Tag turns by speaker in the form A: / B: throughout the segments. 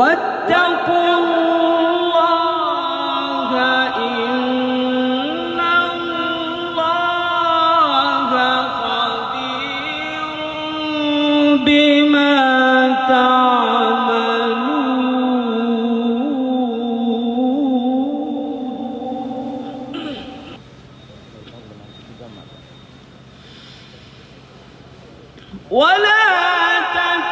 A: واتقوا الله إن الله خبير بما تعملون. ولا تكونوا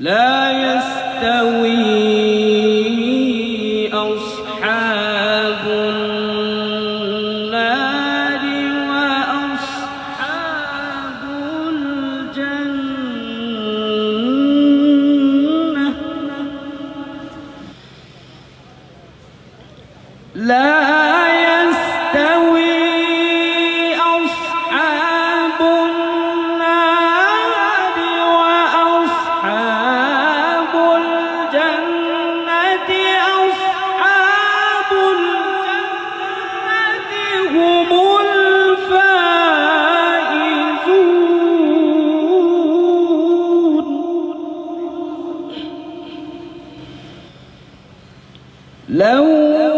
A: لا يستوي لو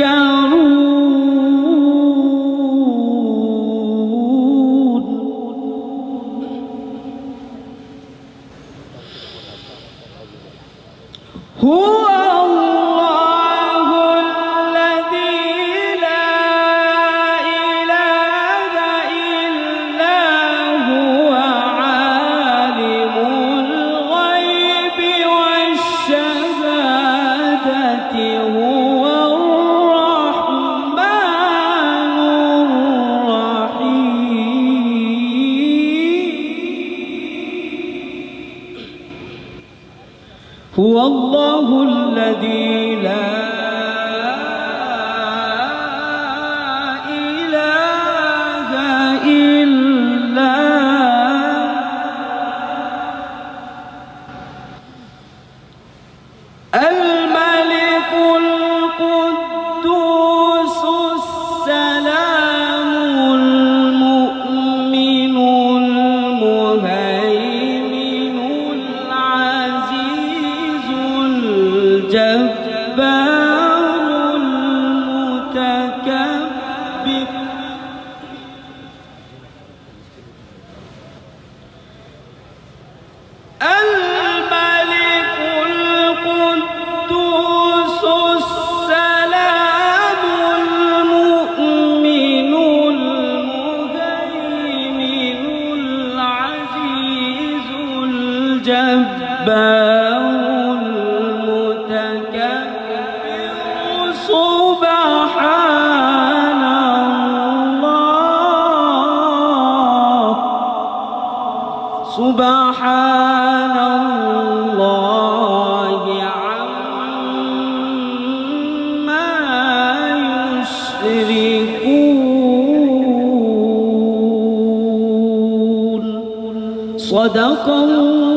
A: down هو الله الذي لا سبحان الله عما يشركون. صدق الله